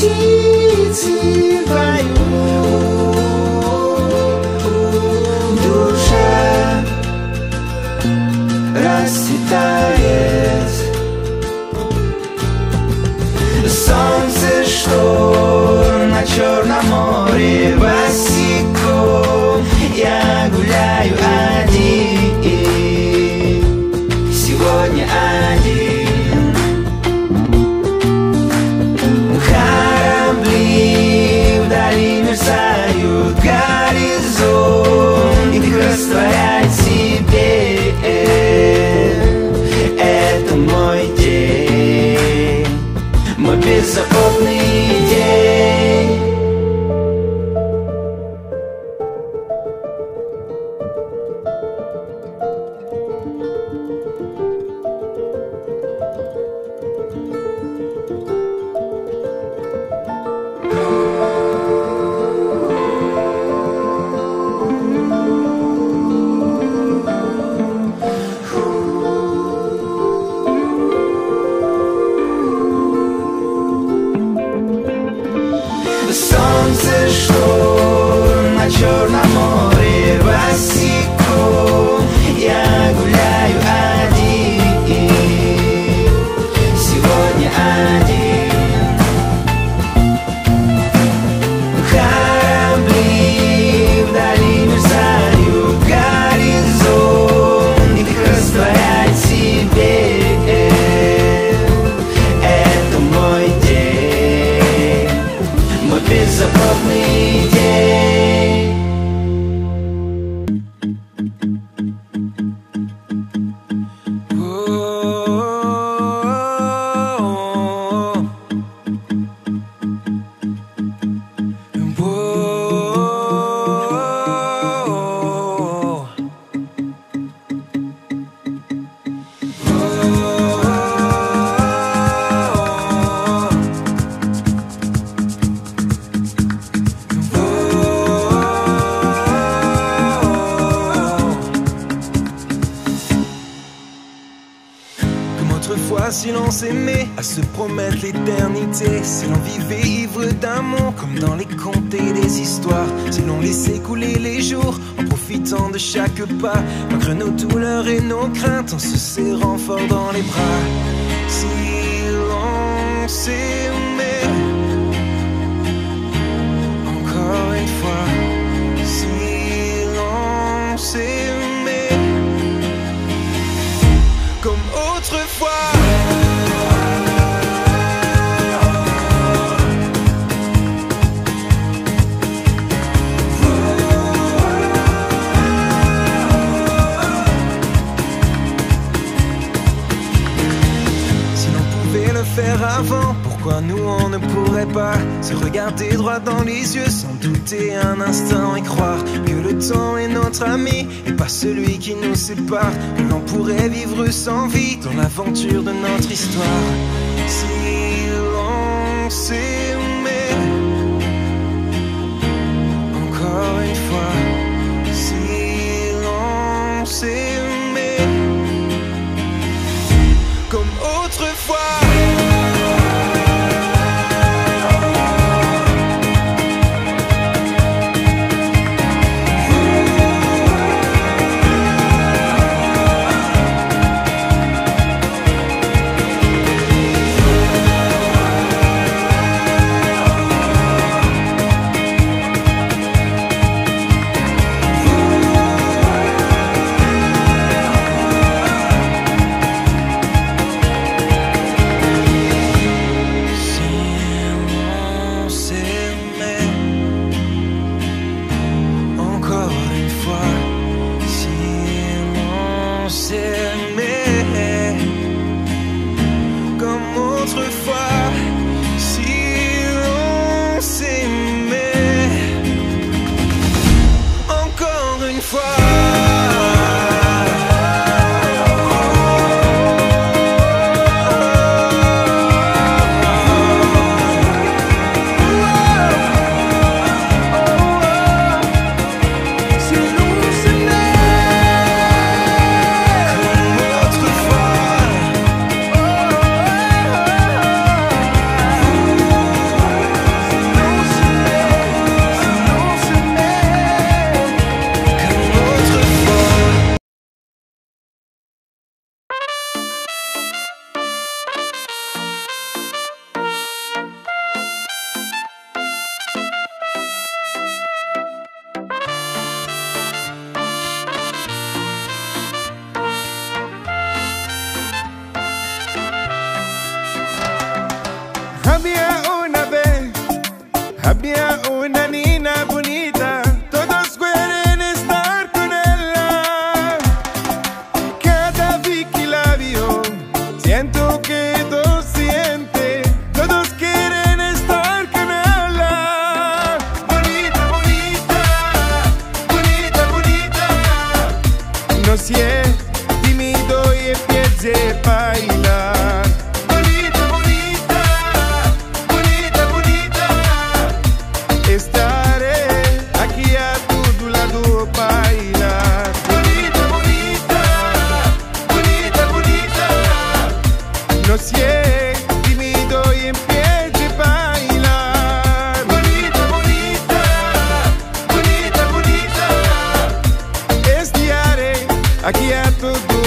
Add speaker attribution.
Speaker 1: Птицы поют Душа расцветает. Солнце, что на Черном море
Speaker 2: si l'on s'aimait, à se promettre l'éternité, si l'on vivait ivre d'amour, comme dans les contes et les histoires, si l'on laissait couler les jours, en profitant de chaque pas, malgré nos douleurs et nos craintes, en se serrant fort dans les bras, si l'on s'aimait, avant, pourquoi nous on ne pourrait pas se regarder droit dans les yeux sans douter un instant et croire que le temps est notre ami et pas celui qui nous sépare, que l'on pourrait vivre sans vie dans l'aventure de notre histoire.
Speaker 1: conociera. Aqui é tudo